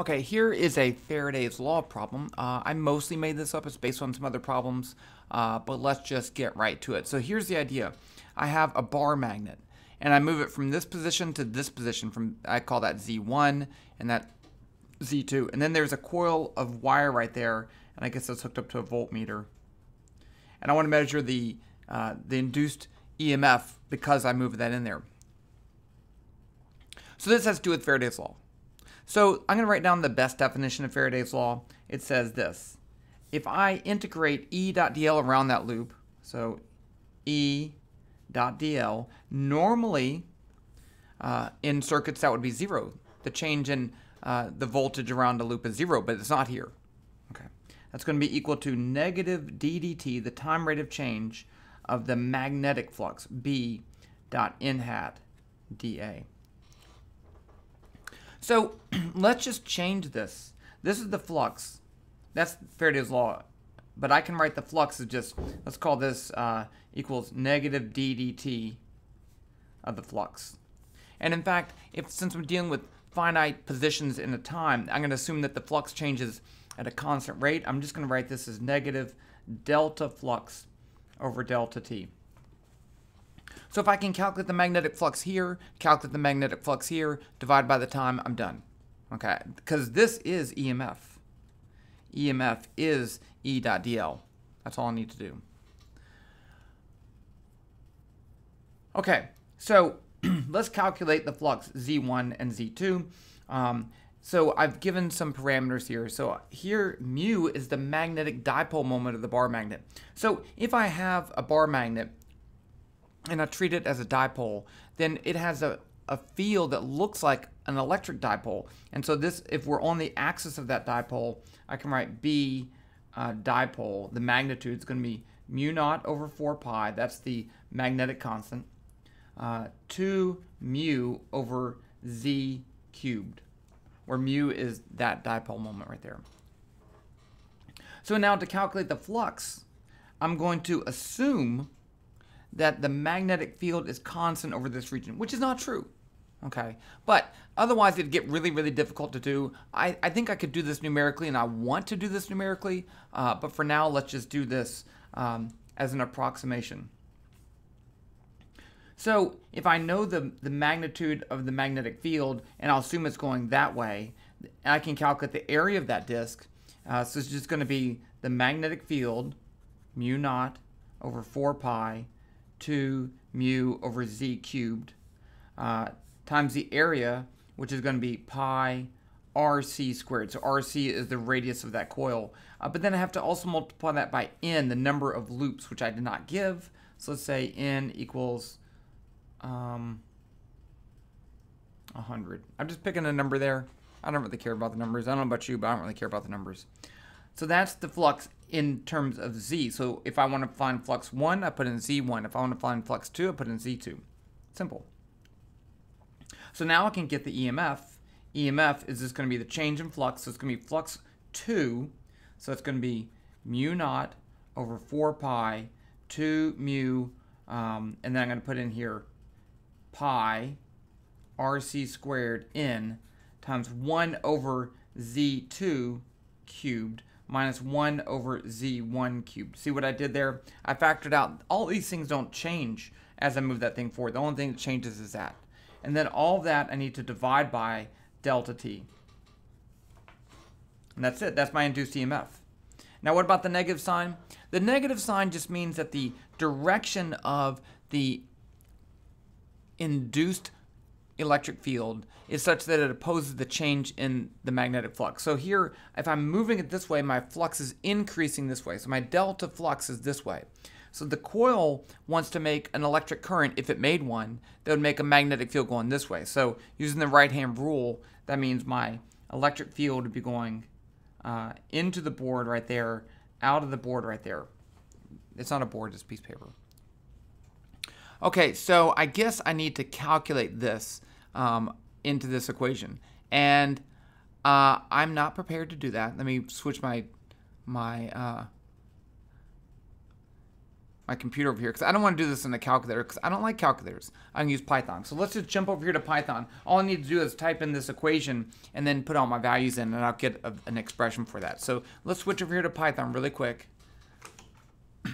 Okay, here is a Faraday's Law problem. Uh, I mostly made this up. It's based on some other problems, uh, but let's just get right to it. So here's the idea. I have a bar magnet, and I move it from this position to this position. From I call that Z1, and that Z2. And then there's a coil of wire right there, and I guess that's hooked up to a voltmeter. And I want to measure the, uh, the induced EMF because I moved that in there. So this has to do with Faraday's Law. So I'm going to write down the best definition of Faraday's law. It says this. If I integrate E dot dl around that loop, so E dot dl, normally uh, in circuits that would be zero. The change in uh, the voltage around the loop is zero, but it's not here. Okay, That's going to be equal to negative d dt, the time rate of change of the magnetic flux, B dot n hat dA. So let's just change this. This is the flux. That's Faraday's law. But I can write the flux as just, let's call this uh, equals negative d dt of the flux. And in fact, if since we're dealing with finite positions in a time, I'm going to assume that the flux changes at a constant rate. I'm just going to write this as negative delta flux over delta t. So if I can calculate the magnetic flux here, calculate the magnetic flux here, divide by the time, I'm done. Okay, because this is EMF. EMF is E dot dl. That's all I need to do. Okay, so let's calculate the flux Z1 and Z2. Um, so I've given some parameters here. So here, mu is the magnetic dipole moment of the bar magnet. So if I have a bar magnet and I treat it as a dipole, then it has a, a field that looks like an electric dipole. And so this, if we're on the axis of that dipole, I can write B uh, dipole. The magnitude is going to be mu naught over 4 pi. That's the magnetic constant. Uh, 2 mu over z cubed, where mu is that dipole moment right there. So now to calculate the flux, I'm going to assume that the magnetic field is constant over this region, which is not true. Okay, but otherwise it'd get really, really difficult to do. I, I think I could do this numerically, and I want to do this numerically, uh, but for now, let's just do this um, as an approximation. So if I know the, the magnitude of the magnetic field, and I'll assume it's going that way, I can calculate the area of that disk. Uh, so it's just going to be the magnetic field, mu naught, over 4 pi, 2 mu over z cubed uh, times the area, which is going to be pi rc squared. So rc is the radius of that coil. Uh, but then I have to also multiply that by n, the number of loops, which I did not give. So let's say n equals um, 100. I'm just picking a number there. I don't really care about the numbers. I don't know about you, but I don't really care about the numbers. So that's the flux in terms of z. So if I want to find flux 1, I put in z1. If I want to find flux 2, I put in z2. Simple. So now I can get the EMF. EMF is just going to be the change in flux. So it's going to be flux 2. So it's going to be mu naught over 4 pi 2 mu, um, and then I'm going to put in here pi rc squared n times 1 over z2 cubed minus 1 over z1 cubed. See what I did there? I factored out, all these things don't change as I move that thing forward. The only thing that changes is that. And then all that I need to divide by delta t. And that's it. That's my induced EMF. Now what about the negative sign? The negative sign just means that the direction of the induced electric field is such that it opposes the change in the magnetic flux. So here, if I'm moving it this way, my flux is increasing this way. So my delta flux is this way. So the coil wants to make an electric current, if it made one, that would make a magnetic field going this way. So using the right-hand rule, that means my electric field would be going uh, into the board right there, out of the board right there. It's not a board, it's a piece of paper. Okay, so I guess I need to calculate this um, into this equation. And uh, I'm not prepared to do that. Let me switch my my uh, my computer over here because I don't want to do this in the calculator because I don't like calculators. I can use Python. So let's just jump over here to Python. All I need to do is type in this equation and then put all my values in and I'll get a, an expression for that. So let's switch over here to Python really quick.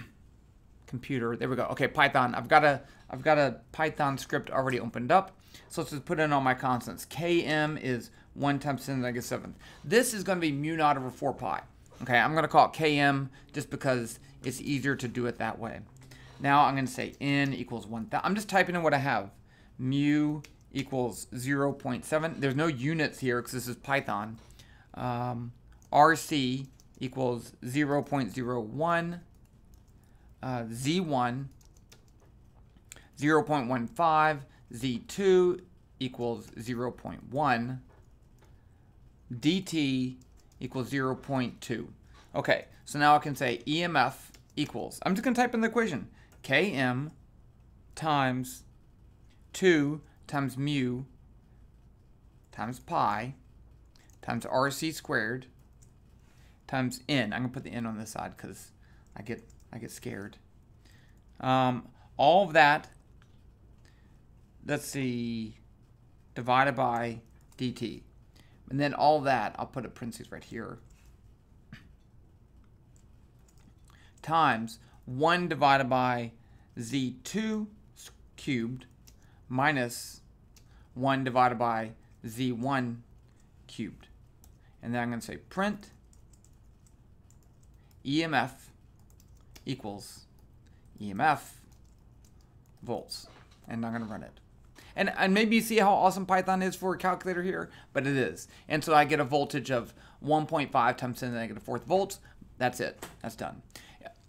computer, there we go. Okay, Python. I've got a I've got a Python script already opened up. So let's just put in all my constants. Km is 1 times 10 to the negative 7th. This is going to be mu naught over 4 pi. Okay, I'm going to call it Km just because it's easier to do it that way. Now I'm going to say n equals 1. I'm just typing in what I have. Mu equals 0 0.7. There's no units here because this is Python. Um, RC equals 0 0.01. Uh, Z1 0 0.15. Z2 equals 0 0.1. DT equals 0 0.2. Okay, so now I can say EMF equals, I'm just going to type in the equation, Km times 2 times mu times pi times RC squared times n. I'm going to put the n on this side because I get, I get scared. Um, all of that, let's see, divided by dt. And then all that, I'll put a parentheses right here, times 1 divided by z2 cubed minus 1 divided by z1 cubed. And then I'm going to say print EMF equals EMF volts. And I'm going to run it. And, and maybe you see how awesome Python is for a calculator here, but it is. And so I get a voltage of 1.5 times 10 to the negative fourth volts. That's it. That's done.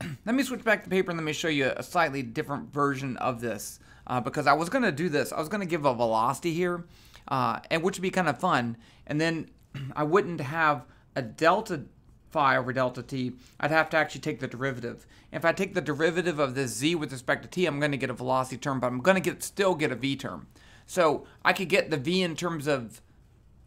Let me switch back to paper and let me show you a slightly different version of this. Uh, because I was going to do this. I was going to give a velocity here, uh, and which would be kind of fun. And then I wouldn't have a delta phi over delta t, I'd have to actually take the derivative. If I take the derivative of this z with respect to t, I'm going to get a velocity term, but I'm going to get still get a v term. So I could get the v in terms of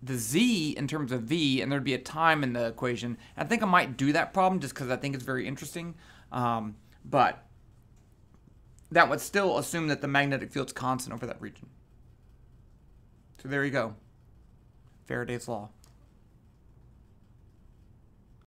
the z in terms of v, and there'd be a time in the equation. I think I might do that problem just because I think it's very interesting. Um, but that would still assume that the magnetic field's constant over that region. So there you go. Faraday's law.